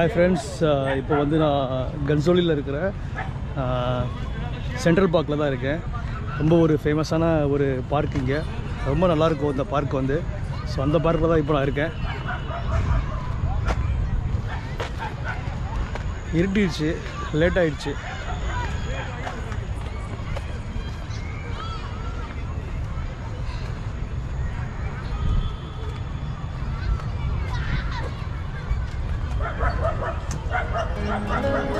Hi friends இப்போ வந்து நான் கன்சோலியில் இருக்கிறேன். Uh, சென்ட்ரல் பார்க்கில் தான் இருக்கேன். ரொம்ப ஒரு ஃபேமஸான ஒரு பார்க் இங்கே. ரொம்ப நல்லாயிருக்கும் இந்த பார்க் வந்து. ஸோ அந்த பார்க்கில் தான் இப்போ நான் இருக்கேன். இருட்டிடுச்சு. லேட் ஆகிடுச்சு Run, run, run,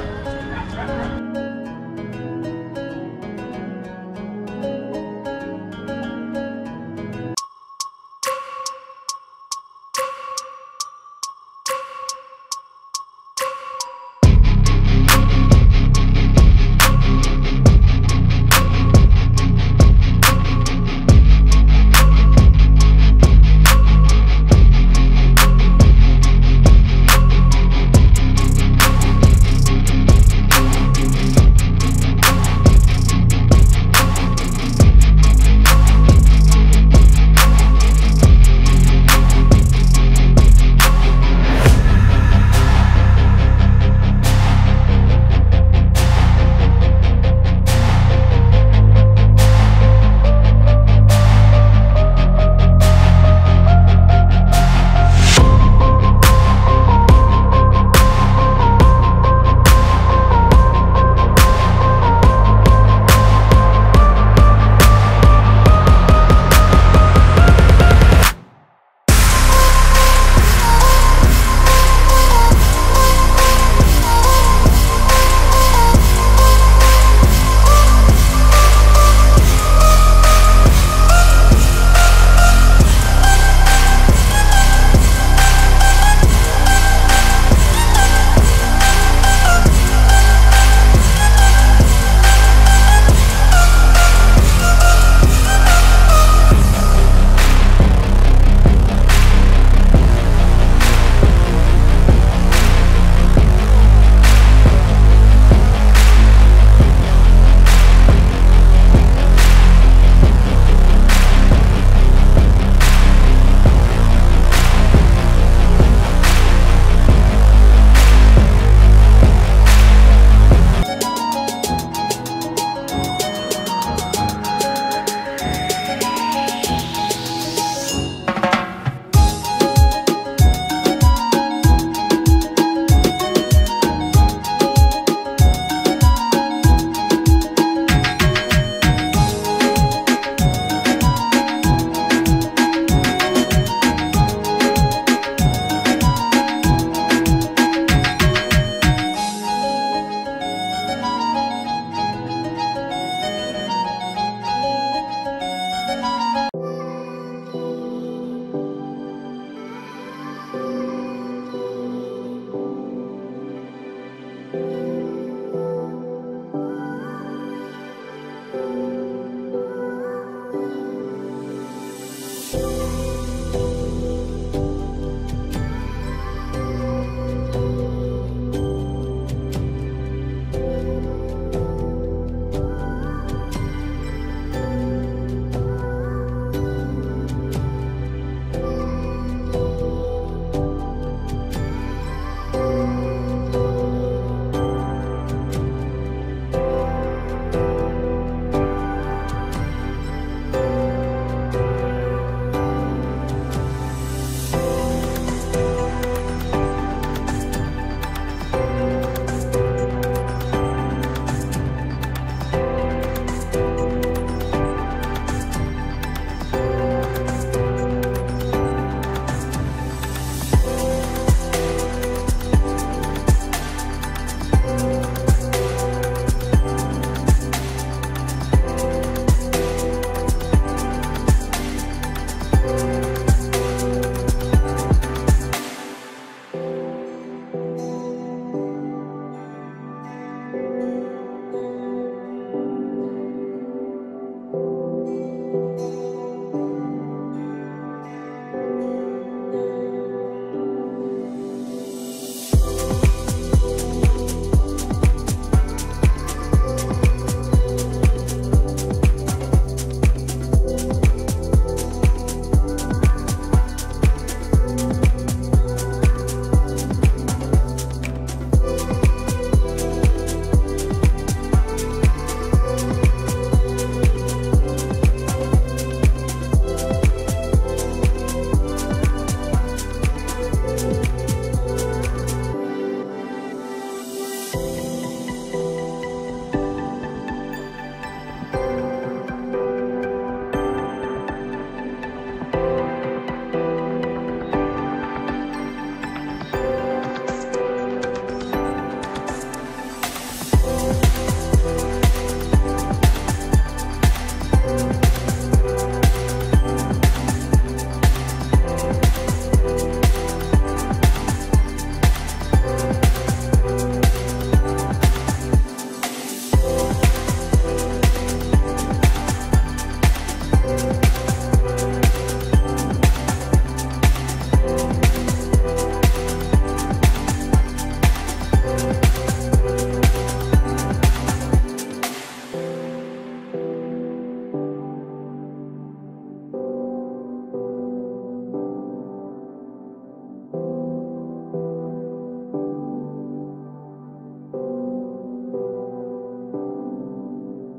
Bye.